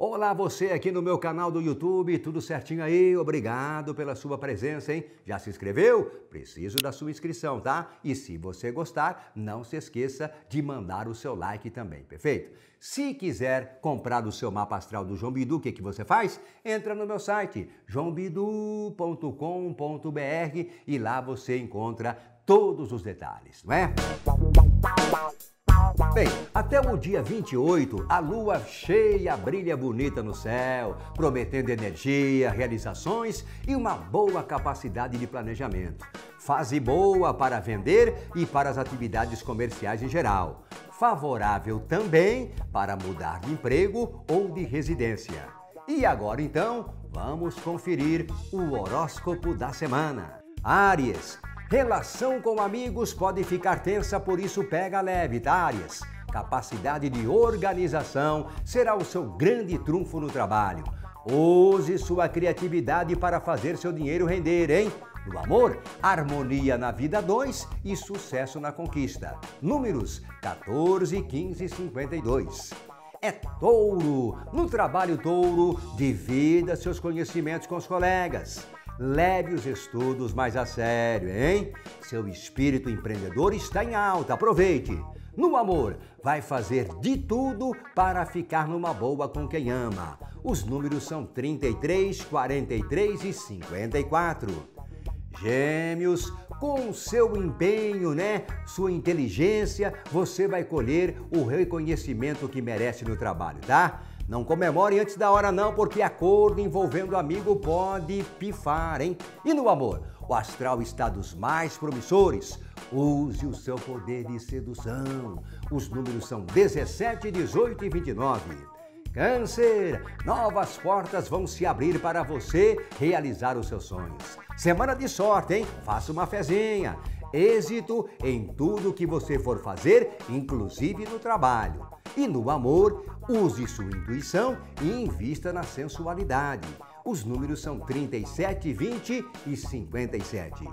Olá, você aqui no meu canal do YouTube, tudo certinho aí? Obrigado pela sua presença, hein? Já se inscreveu? Preciso da sua inscrição, tá? E se você gostar, não se esqueça de mandar o seu like também, perfeito? Se quiser comprar o seu mapa astral do João Bidu, o que, que você faz? Entra no meu site, joãobidu.com.br e lá você encontra todos os detalhes, não é? Bem, até o dia 28, a lua cheia brilha bonita no céu, prometendo energia, realizações e uma boa capacidade de planejamento. Fase boa para vender e para as atividades comerciais em geral. Favorável também para mudar de emprego ou de residência. E agora então, vamos conferir o horóscopo da semana. Áries, Relação com amigos pode ficar tensa, por isso pega leve, tá, Áries? Capacidade de organização será o seu grande trunfo no trabalho. Use sua criatividade para fazer seu dinheiro render, hein? No amor, harmonia na vida 2 e sucesso na conquista. Números 14, 15 e 52 é touro. No trabalho touro, divida seus conhecimentos com os colegas. Leve os estudos mais a sério, hein? Seu espírito empreendedor está em alta, aproveite. No amor, vai fazer de tudo para ficar numa boa com quem ama. Os números são 33, 43 e 54. Gêmeos, com seu empenho, né, sua inteligência, você vai colher o reconhecimento que merece no trabalho, tá? Não comemore antes da hora não, porque acordo envolvendo amigo pode pifar, hein? E no amor, o astral está dos mais promissores. Use o seu poder de sedução. Os números são 17, 18 e 29. Câncer, novas portas vão se abrir para você realizar os seus sonhos. Semana de sorte, hein? Faça uma fezinha. Êxito em tudo que você for fazer, inclusive no trabalho. E no amor, use sua intuição e invista na sensualidade. Os números são 37, 20 e 57.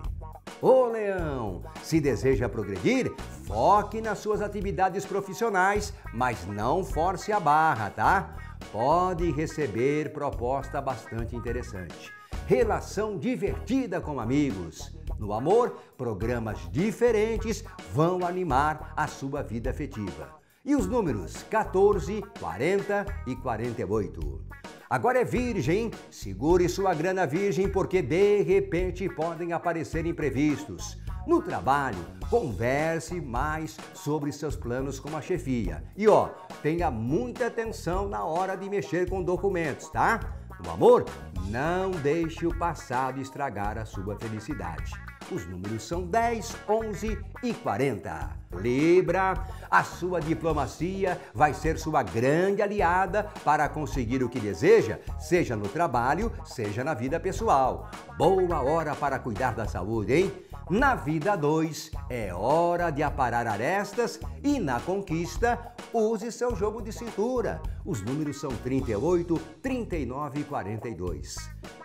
Ô Leão, se deseja progredir, foque nas suas atividades profissionais, mas não force a barra, tá? Pode receber proposta bastante interessante. Relação divertida com amigos. No amor, programas diferentes vão animar a sua vida afetiva. E os números 14, 40 e 48. Agora é virgem, segure sua grana virgem porque de repente podem aparecer imprevistos. No trabalho, converse mais sobre seus planos com a chefia. E ó, tenha muita atenção na hora de mexer com documentos, tá? No amor, não deixe o passado estragar a sua felicidade. Os números são 10, 11 e 40. Libra, a sua diplomacia vai ser sua grande aliada para conseguir o que deseja, seja no trabalho, seja na vida pessoal. Boa hora para cuidar da saúde, hein? Na vida 2, é hora de aparar arestas e na conquista, use seu jogo de cintura. Os números são 38, 39 e 42.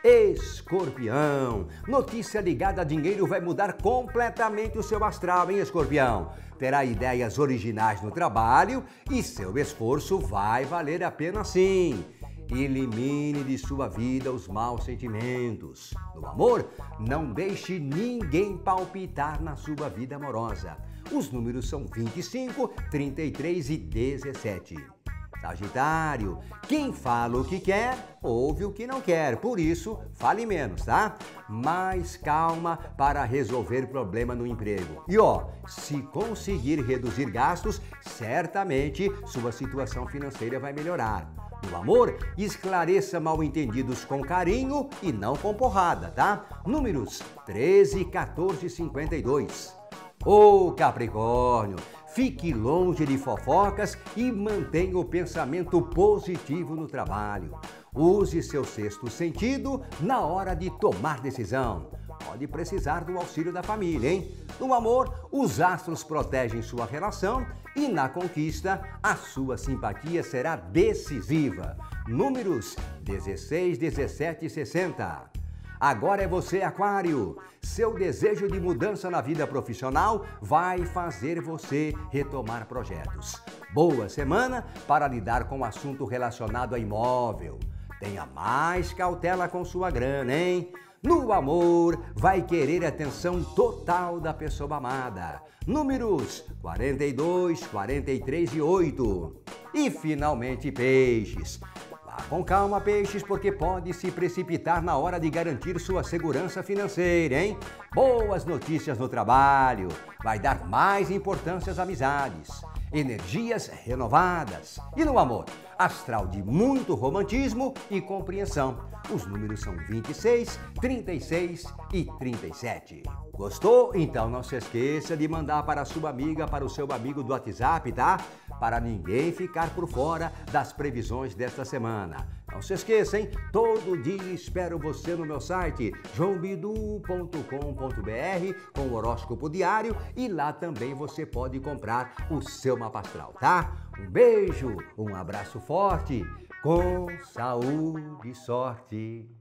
Escorpião, notícia ligada a dinheiro vai mudar completamente o seu astral, hein, Escorpião? Terá ideias originais no trabalho e seu esforço vai valer a pena sim. Elimine de sua vida os maus sentimentos. No amor, não deixe ninguém palpitar na sua vida amorosa. Os números são 25, 33 e 17. Sagitário, quem fala o que quer, ouve o que não quer. Por isso, fale menos, tá? Mais calma para resolver problema no emprego. E ó, se conseguir reduzir gastos, certamente sua situação financeira vai melhorar. No amor, esclareça mal entendidos com carinho e não com porrada, tá? Números 13, 14 e 52. Ô Capricórnio, fique longe de fofocas e mantenha o pensamento positivo no trabalho. Use seu sexto sentido na hora de tomar decisão pode precisar do auxílio da família, hein? No amor, os astros protegem sua relação e na conquista, a sua simpatia será decisiva. Números 16, 17 e 60. Agora é você, Aquário. Seu desejo de mudança na vida profissional vai fazer você retomar projetos. Boa semana para lidar com assunto relacionado a imóvel. Tenha mais cautela com sua grana, hein? No amor, vai querer atenção total da pessoa amada. Números 42, 43 e 8. E finalmente, peixes. Vá com calma, peixes, porque pode se precipitar na hora de garantir sua segurança financeira, hein? Boas notícias no trabalho. Vai dar mais importância às amizades energias renovadas. E no amor, astral de muito romantismo e compreensão. Os números são 26, 36 e 37. Gostou? Então não se esqueça de mandar para a sua amiga, para o seu amigo do WhatsApp, tá? Para ninguém ficar por fora das previsões desta semana. Não se esqueça, hein? Todo dia espero você no meu site joãobidu.com.br com o horóscopo diário e lá também você pode comprar o seu mapa astral, tá? Um beijo, um abraço forte, com saúde e sorte.